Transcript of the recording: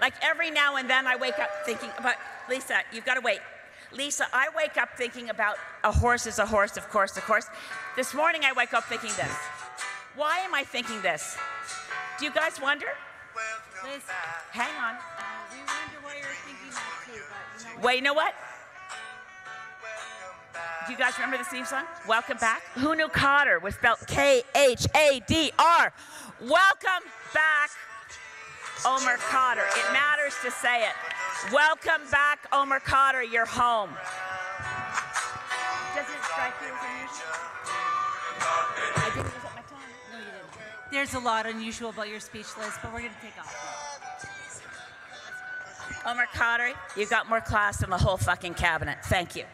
Like every now and then I wake up thinking about, Lisa, you've got to wait. Lisa, I wake up thinking about a horse is a horse, of course, of course. This morning I wake up thinking this. Why am I thinking this? Do you guys wonder? Liz, Hang on. Uh, we wonder why you're thinking that too, but you know Wait, you know what? Do you guys remember the theme song? Welcome back. Who knew Cotter was spelled K H A D R? Welcome back, Omar Khadr. It matters to say it. Welcome back, Omar Khadr. You're home. Does it strike you as unusual? I didn't use up my time. No, you didn't. There's a lot unusual about your speech, Liz, but we're going to take off. Omar Khadr, you got more class than the whole fucking cabinet. Thank you.